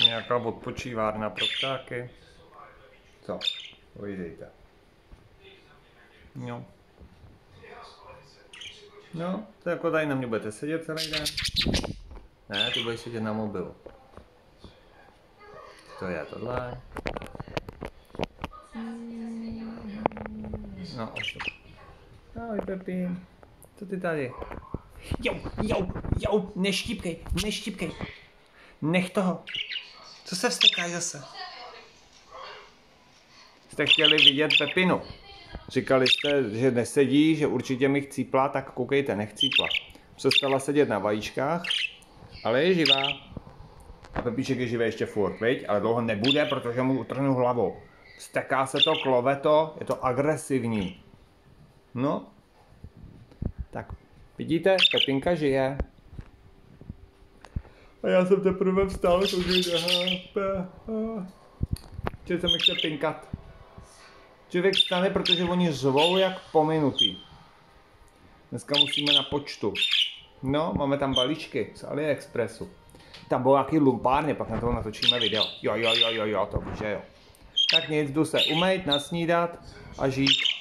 Je nějaká odpočívárna pro ptáky. Co? Povídejte. No. No, to jako tady na mě budete sedět celý den. Ne, ty budeš sedět na mobilu. To je tohle. No, to. Ahoj Pepín. Co ty tady? Jo, jo, jo, neštípkej, neštípkej. Nech toho. Co se vstekáš zase? Jste chtěli vidět Pepinu. Říkali jste, že nesedí, že určitě mi chcípla, tak koukejte, nechcípla. Přestala sedět na vajíčkách, ale je živá. A Pepíček je živý ještě furt, viď? Ale dlouho nebude, protože mu utrhnu hlavou. Steká se to, klove to, je to agresivní. No. Tak, vidíte, Pepinka žije. A já jsem teprve vstal, koukejte, Že jsem chtěl pinkat. Člověk stane, protože oni zvou jak pominutý. Dneska musíme na počtu. No, máme tam balíčky z AliExpressu. Tam bylo nějaký lumpárně, pak na toho natočíme video. Jo, jo, jo, jo, jo, to že jo. Tak nic, jdu se umýt, nasnídat a žít.